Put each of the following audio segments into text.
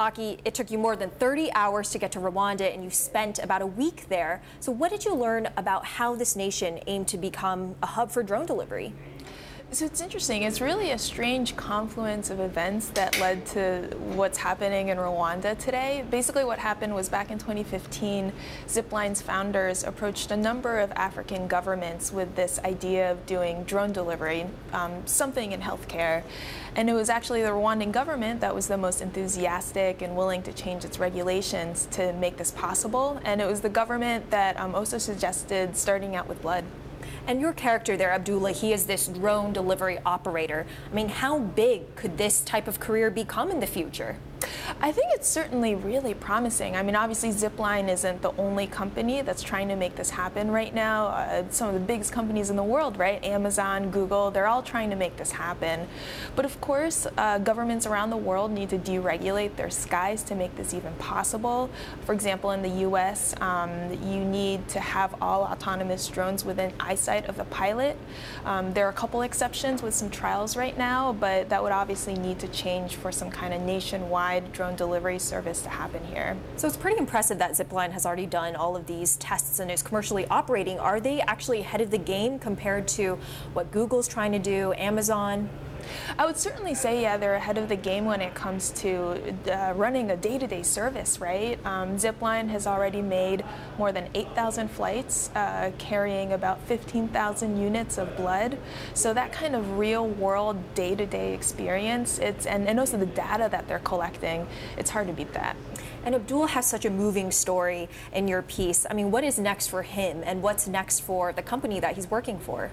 Aki, it took you more than 30 hours to get to Rwanda and you spent about a week there. So what did you learn about how this nation aimed to become a hub for drone delivery? So it's interesting. It's really a strange confluence of events that led to what's happening in Rwanda today. Basically, what happened was back in 2015, Zipline's founders approached a number of African governments with this idea of doing drone delivery, um, something in healthcare. And it was actually the Rwandan government that was the most enthusiastic and willing to change its regulations to make this possible. And it was the government that um, also suggested starting out with blood. And your character there, Abdullah, he is this drone delivery operator. I mean, how big could this type of career become in the future? I think it's certainly really promising. I mean, obviously, Zipline isn't the only company that's trying to make this happen right now. Uh, some of the biggest companies in the world, right? Amazon, Google, they're all trying to make this happen. But of course, uh, governments around the world need to deregulate their skies to make this even possible. For example, in the US, um, you need to have all autonomous drones within eyesight of the pilot. Um, there are a couple exceptions with some trials right now, but that would obviously need to change for some kind of nationwide drone delivery service to happen here. So it's pretty impressive that Zipline has already done all of these tests and is commercially operating. Are they actually ahead of the game compared to what Google's trying to do, Amazon? I would certainly say, yeah, they're ahead of the game when it comes to uh, running a day-to-day service, right? Um, Zipline has already made more than 8,000 flights, uh, carrying about 15,000 units of blood. So that kind of real-world day-to-day experience, it's and, and also the data that they're collecting, it's hard to beat that. And Abdoul has such a moving story in your piece. I mean, what is next for him and what's next for the company that he's working for?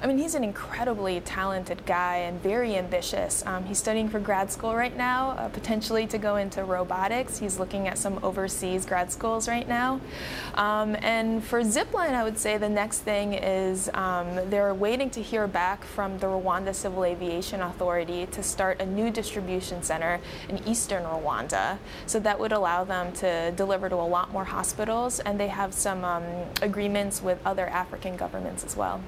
I mean, he's an incredibly talented guy and very ambitious. Um, he's studying for grad school right now, uh, potentially to go into robotics. He's looking at some overseas grad schools right now. Um, and for Zipline, I would say the next thing is um, they're waiting to hear back from the Rwanda Civil Aviation Authority to start a new distribution center in eastern Rwanda. So that would allow them to deliver to a lot more hospitals, and they have some um, agreements with other African governments as well.